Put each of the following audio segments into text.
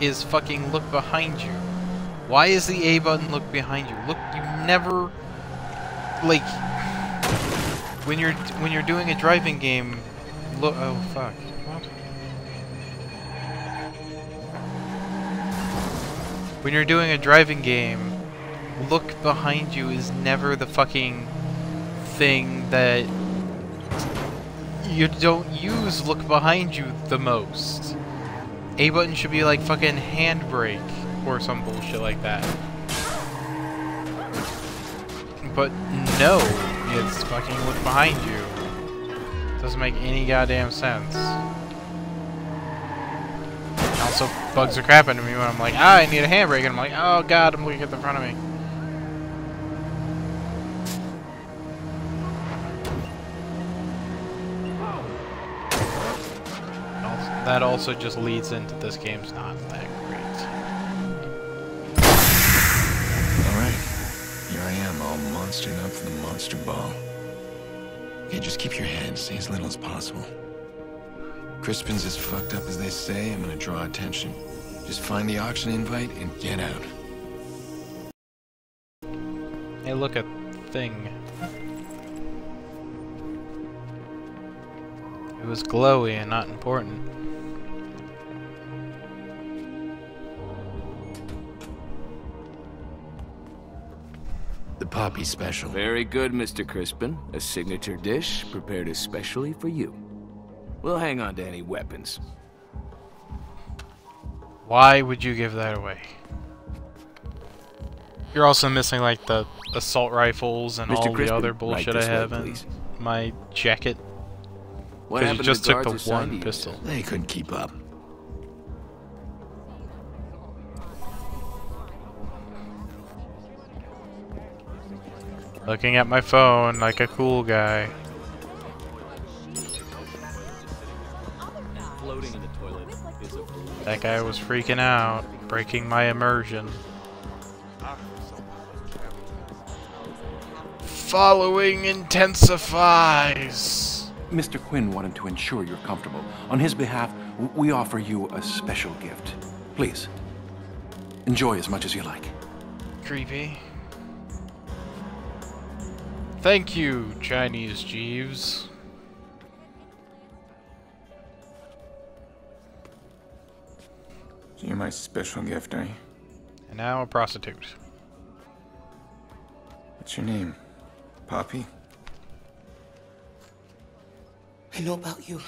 is fucking look behind you. Why is the A button look behind you? Look, you never like when you're when you're doing a driving game. Look, oh fuck, what? When you're doing a driving game, look behind you is never the fucking thing that you don't use look behind you the most. A button should be like fucking handbrake or some bullshit like that. But no, it's fucking look behind you. Doesn't make any goddamn sense. Also, bugs are crapping to me when I'm like, ah, I need a handbrake, and I'm like, oh god, I'm looking at the front of me. That also just leads into this game's not that great. Alright. Here I am, all monstered up for the monster ball. Okay, just keep your head, stay as little as possible. Crispin's as fucked up as they say, I'm gonna draw attention. Just find the auction invite and get out. Hey, look at thing. It was glowy and not important. The Poppy Special. Very good, Mr. Crispin. A signature dish prepared especially for you. We'll hang on to any weapons. Why would you give that away? You're also missing like the assault rifles and Mr. all Crispin, the other bullshit this I way, have in please. my jacket. What Because happened just to took the one you? pistol. They couldn't keep up. Looking at my phone like a cool guy. Floating in the toilet is a That guy was freaking out, breaking my immersion. Following intensifies. Mr. Quinn wanted to ensure you're comfortable. On his behalf, we offer you a special gift. Please, enjoy as much as you like. Creepy. Thank you, Chinese Jeeves. So you're my special gift, are you? And now a prostitute. What's your name? Poppy? I know about you.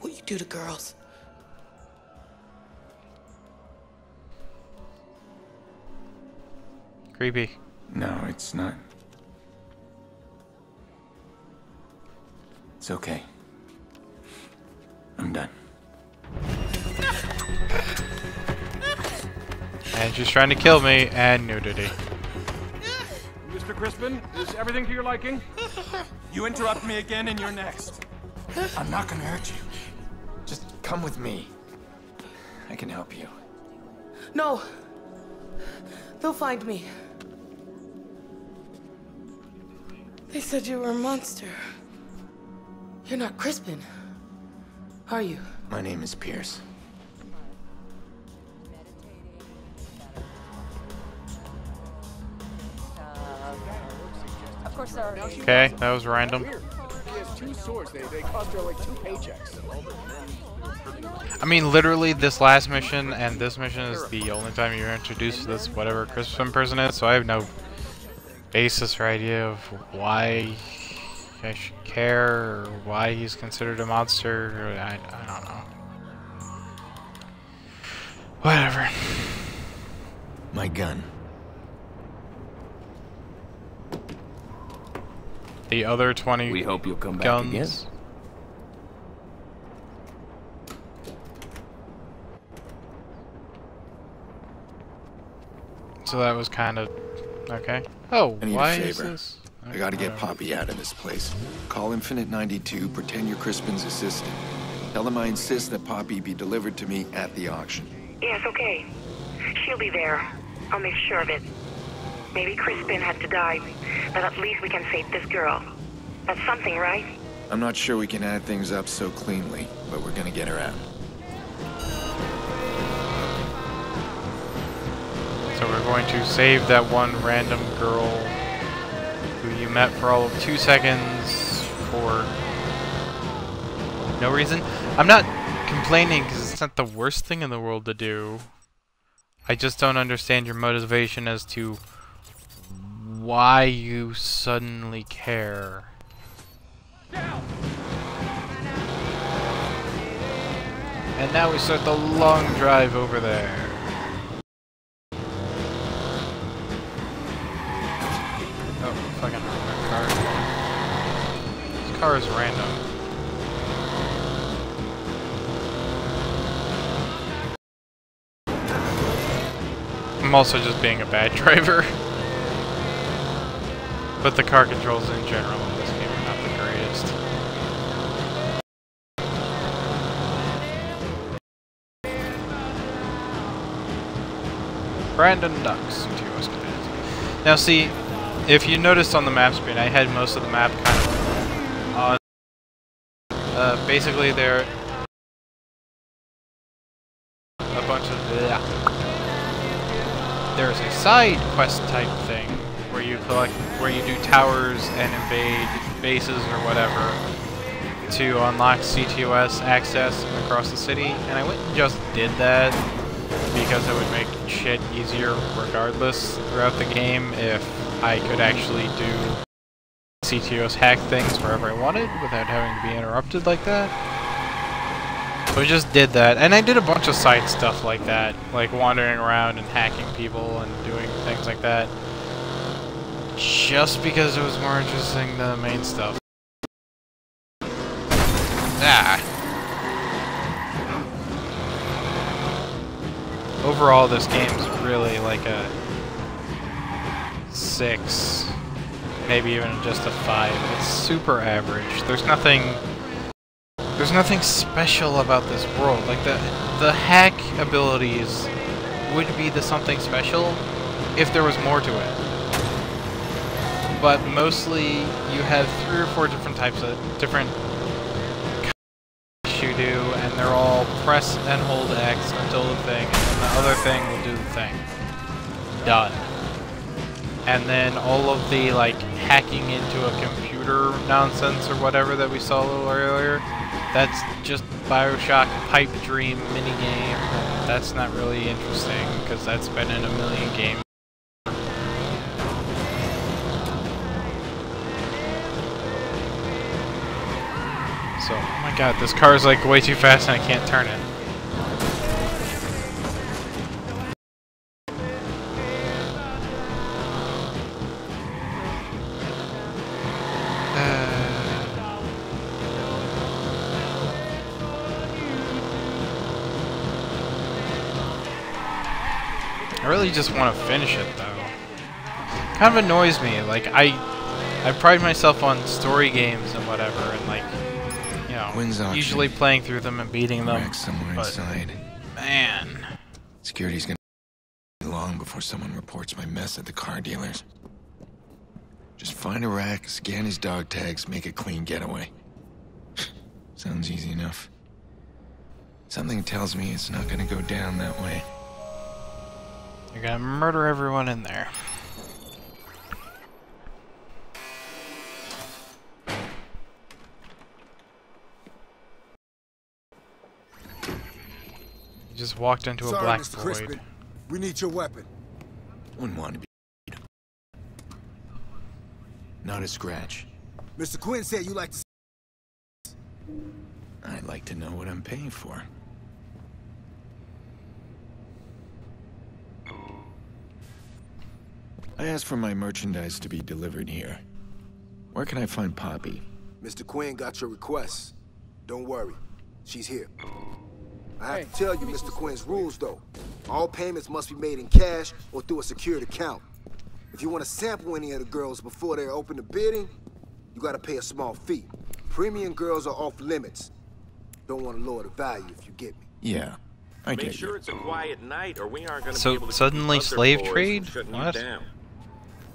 What you do to girls. Creepy. No, it's not. It's okay. I'm done. And she's trying to kill me, and nudity. Mr. Crispin, is everything to your liking? You interrupt me again and you're next. I'm not gonna hurt you. Just come with me. I can help you. No. They'll find me. They said you were a monster. You're not Crispin. Are you? My name is Pearce. Of course, there are. Okay, that was random. He has two swords. They, they cost her like two paychecks. I mean, literally, this last mission and this mission is the only time you're introduced to this whatever Crispin person is, so I have no basis or idea of why I should care or why he's considered a monster. I, I don't know. Whatever. My gun. The other 20 We hope you'll come back guns. again. So that was kind of okay. Oh, I need why a is favor. this? I gotta get uh, Poppy out of this place. Call Infinite 92, pretend you're Crispin's assistant. Tell them I insist that Poppy be delivered to me at the auction. Yes, okay. She'll be there. I'll make sure of it. Maybe Crispin had to die, but at least we can save this girl. That's something, right? I'm not sure we can add things up so cleanly, but we're gonna get her out. So we're going to save that one random girl who you met for all of two seconds for no reason. I'm not complaining because it's not the worst thing in the world to do. I just don't understand your motivation as to why you suddenly care. And now we start the long drive over there. Oh, car. This car is random. I'm also just being a bad driver. But the car controls in general in this game are not the greatest. Brandon Ducks Now see, if you noticed on the map screen, I had most of the map kind of on. Uh, basically, there a bunch of yeah. There's a side quest type thing where you collect, where you do towers and invade bases or whatever to unlock CTOS access across the city, and I went and just did that because it would make shit easier regardless throughout the game if I could actually do CTOS hack things wherever I wanted without having to be interrupted like that. So I just did that, and I did a bunch of side stuff like that, like wandering around and hacking people and doing things like that, just because it was more interesting than the main stuff. Ah. Overall, this game's really like a six, maybe even just a five. It's super average. There's nothing there's nothing special about this world. Like the the hack abilities would be the something special if there was more to it. But mostly you have three or four different types of different you do, and they're all press and hold X until the thing, and then the other thing will do the thing. Done. And then all of the like hacking into a computer nonsense or whatever that we saw a little earlier, that's just Bioshock pipe dream minigame. That's not really interesting because that's been in a million games. God, this car is like way too fast and I can't turn it. Uh. I really just want to finish it though. Kind of annoys me. Like I, I pride myself on story games and whatever, and like, know, auction. usually playing through them and beating them. Wreck somewhere but inside. man, Security's gonna be long before someone reports my mess at the car dealers. Just find Iraq, scan his dog tags, make a clean getaway. Sounds easy enough. Something tells me it's not gonna go down that way. you're gonna murder everyone in there. Just walked into a Sorry, black Mr. void. Crispin. We need your weapon. Wouldn't want to be. Not a scratch. Mr. Quinn said you like to. I'd like to know what I'm paying for. I asked for my merchandise to be delivered here. Where can I find Poppy? Mr. Quinn got your request. Don't worry. She's here. I have to tell you Mr. Quinn's rules, though. All payments must be made in cash or through a secured account. If you want to sample any of the girls before they're open to bidding, you gotta pay a small fee. Premium girls are off limits. Don't want to lower the value if you get me. Yeah, I Make get sure you. it's a quiet night, or we aren't going to So, be able to suddenly keep other slave trade? shutting What?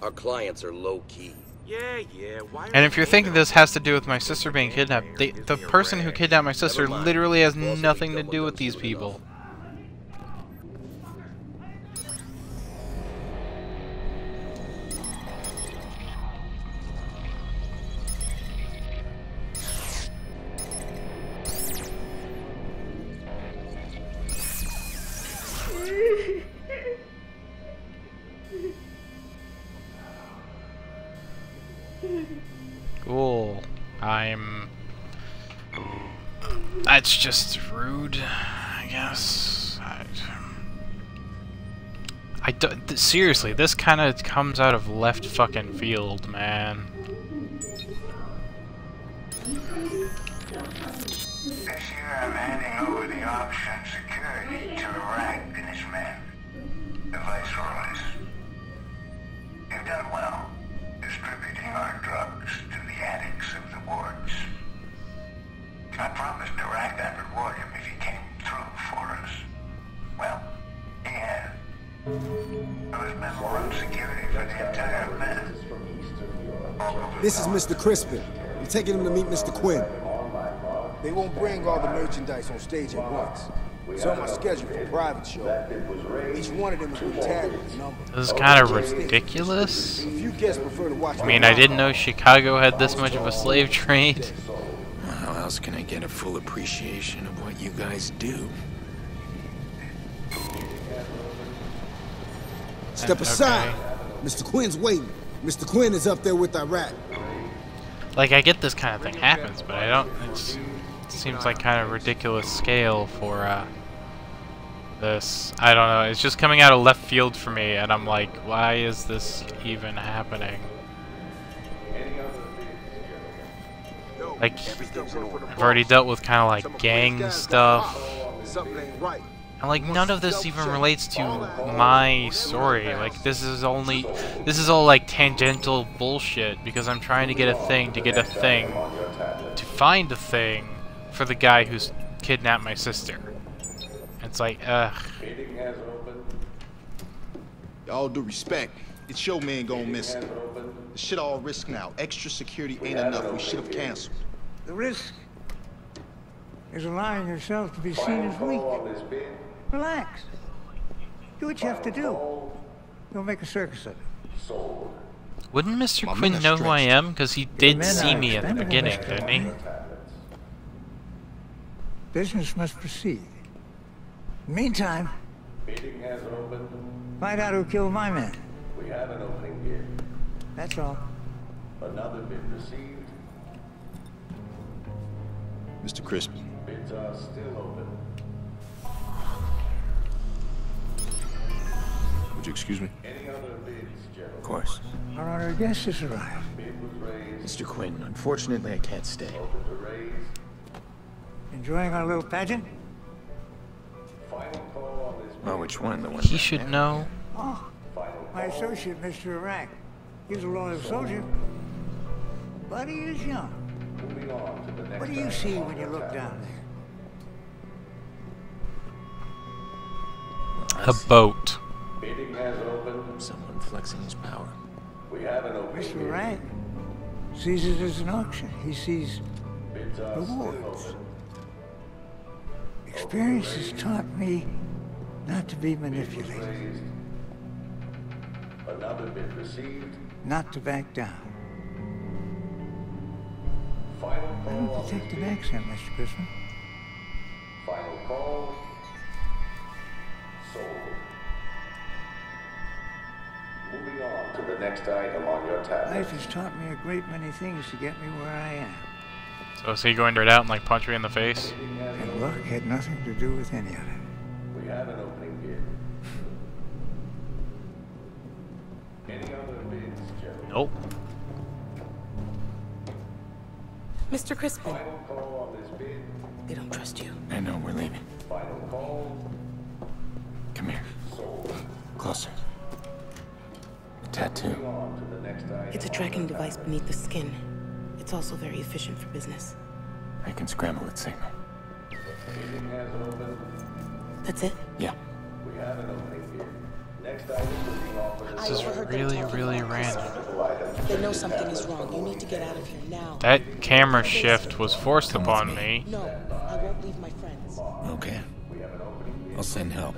Our clients are low key. Yeah, yeah. Why And if you're thinking this has to do with my sister being kidnapped, they, the person who kidnapped my sister literally has nothing to do with these people. Cool. I'm... That's just rude, I guess. I, I do, th seriously, this kind of comes out of left fucking field, man. This is Mr. Crispin. I'm taking him to meet Mr. Quinn. They won't bring all the merchandise on stage at once. It's on my schedule for a private show. Each one of them is with tagged with a number. This is kind of ridiculous. If you guests prefer to watch I mean, I didn't know Chicago had this much of a slave trade. How else can I get a full appreciation of what you guys do? Step aside. Mr. Quinn's waiting. Mr. Quinn is up there with Iraq. Like, I get this kind of thing happens, but I don't... It seems like kind of ridiculous scale for, uh... This. I don't know, it's just coming out of left field for me, and I'm like, why is this even happening? Like, I've already dealt with kind of like gang stuff. Something ain't right. And like none of this even relates to my story. Like this is only this is all like tangential bullshit because I'm trying to get a thing to get a thing to find a thing for the guy who's kidnapped my sister. It's like ugh. All due respect, it's your man gonna miss it. The shit all risk now. Extra security ain't enough. We should have canceled. The risk is allowing yourself to be seen as weak. Relax. Do what you have to do. Don't make a circus of it. Wouldn't Mr. My Quinn know who I am? Because he did see me at the beginning, didn't he? Business must proceed. Meantime, has find out who killed my man. We have an opening here. That's all. Another bid received. Mr. Crispin. Bids are still open. Would you excuse me? Any other bids, gentlemen? Of course. Our honored guest has arrived. Bid was raised. Mr. Quinn, unfortunately I can't stay. Open to raise. Enjoying our little pageant? Final call on this Oh, which one? The one He should there? know. Oh, my associate, Mr. Iraq. He's a loyal soldier. But he is young. Moving on to the next What do you see when you look down there? A boat. Bidding has opened. Someone flexing his power. We have an opening Mr. here. Iraq sees it as an auction. He sees Bids are still rewards. Experience has taught me not to be manipulated, Raised. Another bid received. not to back down. Final I call don't on detect this accent, Mr. Crispin. Final call. The next item on your tablet. Life has taught me a great many things to get me where I am. So is he going to out and like punch me in the face? And luck had nothing to do with any of it. We have an opening bid. Any other bids, gentlemen? Nope. Mr. Crispin, Final call on this bid. they don't trust you. I know, we're leaving. Final call. Come here. Closer. The tattoo. Moving on to the next item. It's a tracking device beneath the skin. It's also very efficient for business. I can scramble its signal. Bidding has opened. That's it? Yeah. We have an opening bid. Next item will be offered This is really, really random. They know something is wrong. You need to get out of here now. That camera shift was forced upon me. No, I won't leave my friends. Okay. I'll send help.